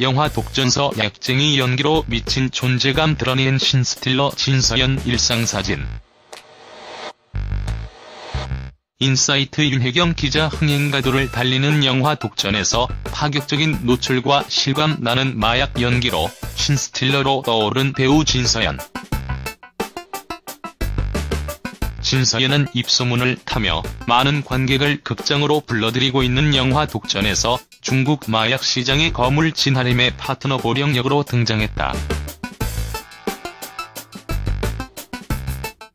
영화 독전서 약쟁이 연기로 미친 존재감 드러낸 신스틸러 진서연 일상사진. 인사이트 윤혜경 기자 흥행가도를 달리는 영화 독전에서 파격적인 노출과 실감 나는 마약 연기로 신스틸러로 떠오른 배우 진서연. 진서연은 입소문을 타며 많은 관객을 극장으로 불러들이고 있는 영화 독전에서 중국 마약 시장의 거물 진하림의 파트너 보령 역으로 등장했다.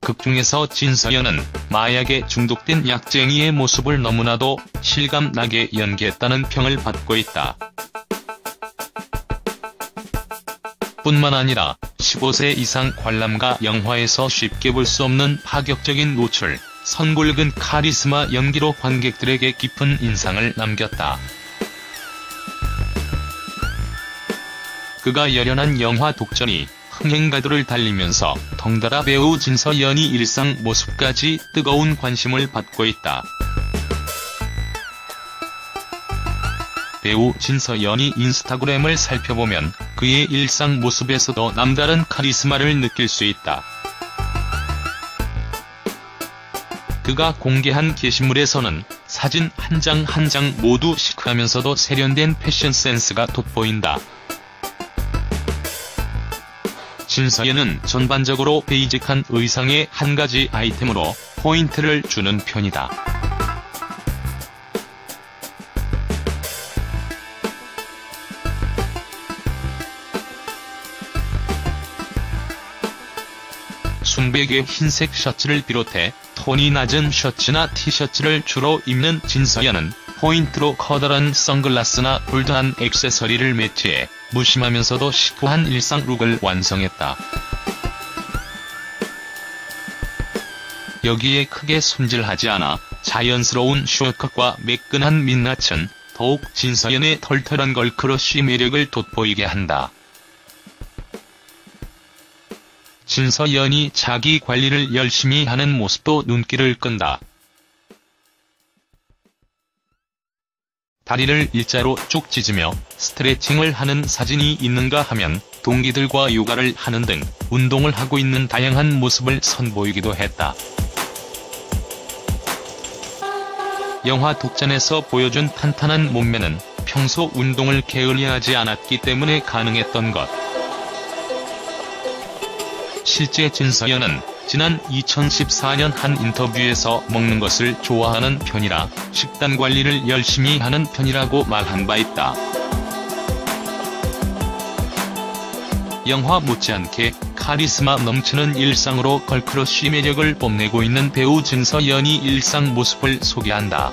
극중에서 진서연은 마약에 중독된 약쟁이의 모습을 너무나도 실감나게 연기했다는 평을 받고 있다. 뿐만 아니라 15세 이상 관람가 영화에서 쉽게 볼 수 없는 파격적인 노출, 선굵은 카리스마 연기로 관객들에게 깊은 인상을 남겼다. 그가 열연한 영화 독전이 흥행가도를 달리면서 덩달아 배우 진서연이 일상 모습까지 뜨거운 관심을 받고 있다. 배우 진서연이 인스타그램을 살펴보면 그의 일상 모습에서도 남다른 카리스마를 느낄 수 있다. 그가 공개한 게시물에서는 사진 한 장 한 장 모두 시크하면서도 세련된 패션 센스가 돋보인다. 진서연은 전반적으로 베이직한 의상의 한 가지 아이템으로 포인트를 주는 편이다. 순백의 흰색 셔츠를 비롯해 톤이 낮은 셔츠나 티셔츠를 주로 입는 진서연은 포인트로 커다란 선글라스나 볼드한 액세서리를 매치해 무심하면서도 시크한 일상 룩을 완성했다. 여기에 크게 손질하지 않아 자연스러운 숏컷과 매끈한 민낯은 더욱 진서연의 털털한 걸크러쉬 매력을 돋보이게 한다. 진서연이 자기 관리를 열심히 하는 모습도 눈길을 끈다. 다리를 일자로 쭉 찢으며 스트레칭을 하는 사진이 있는가 하면 동기들과 요가를 하는 등 운동을 하고 있는 다양한 모습을 선보이기도 했다. 영화 독전에서 보여준 탄탄한 몸매는 평소 운동을 게을리하지 않았기 때문에 가능했던 것. 실제 진서연은 지난 2014년 한 인터뷰에서 먹는 것을 좋아하는 편이라 식단 관리를 열심히 하는 편이라고 말한 바 있다. 영화 못지않게 카리스마 넘치는 일상으로 걸크러쉬 매력을 뽐내고 있는 배우 진서연이 일상 모습을 소개한다.